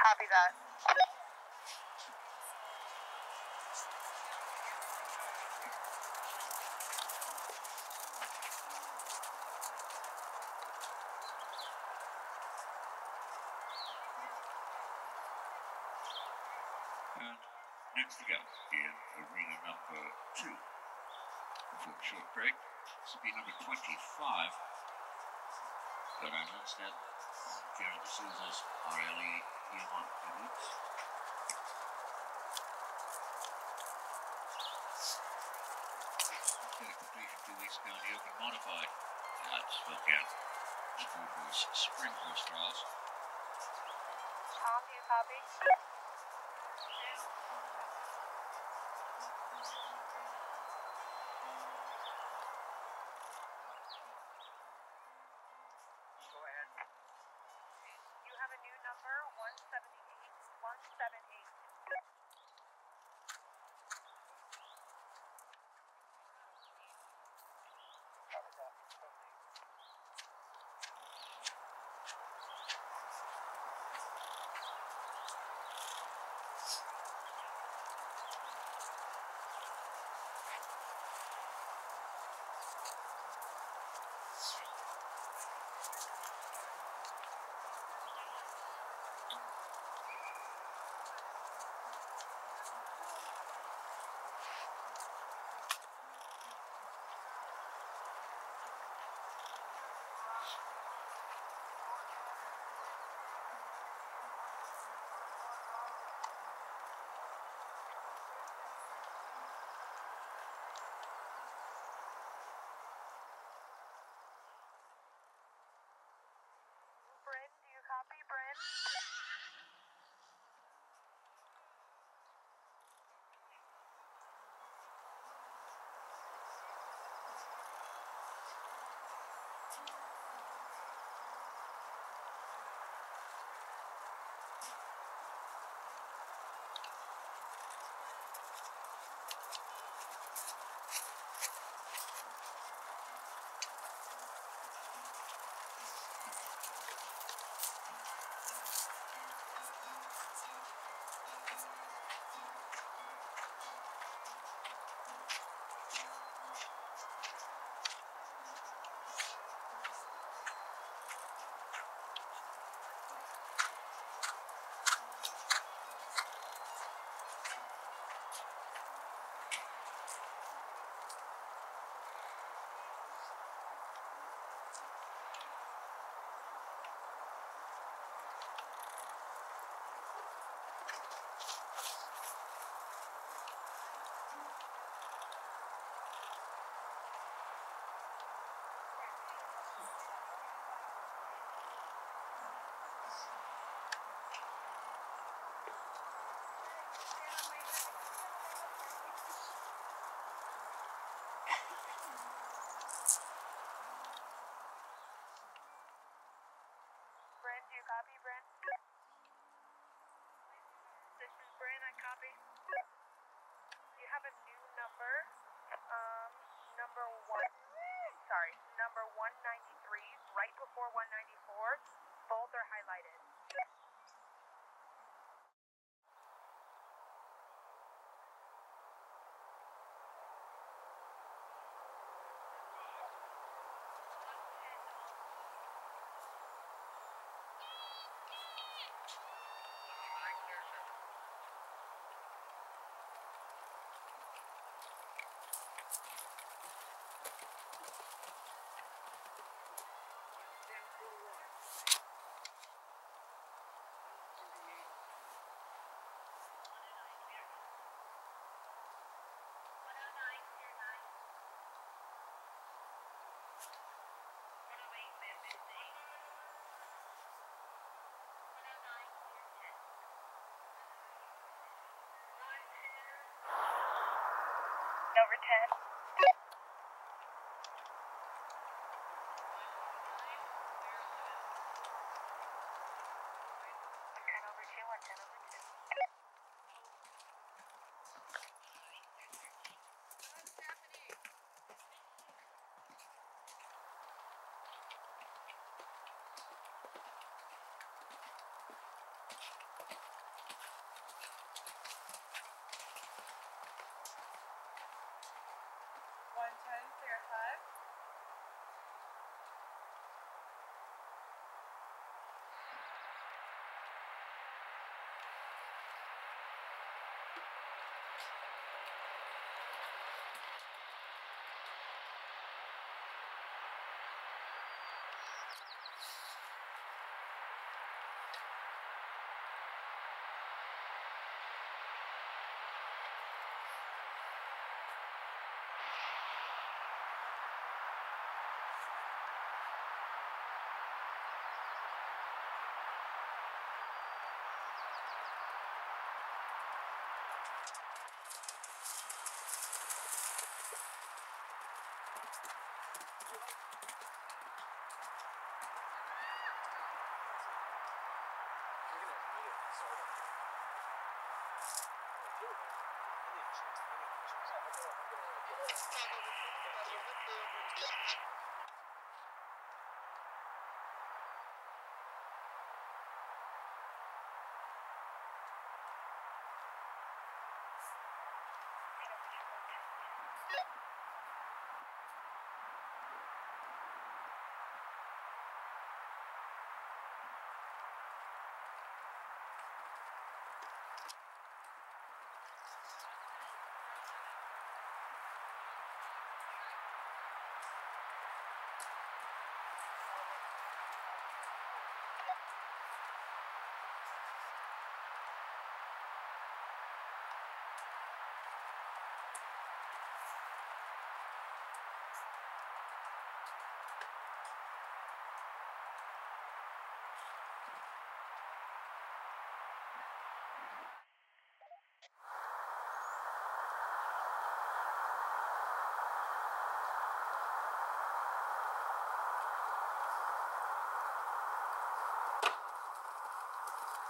Copy that. Next we go in arena number two. Before a short break, this will be number 25 that I announced at Jared D'Souza's RLE you want foods. Okay, two weeks ago the open modified. Not Spokane. Food Spring Horse Trials. Copy, copy. 178. 178. sorry, number 193, right before 194, both are highlighted. Over 10.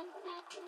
Thank you.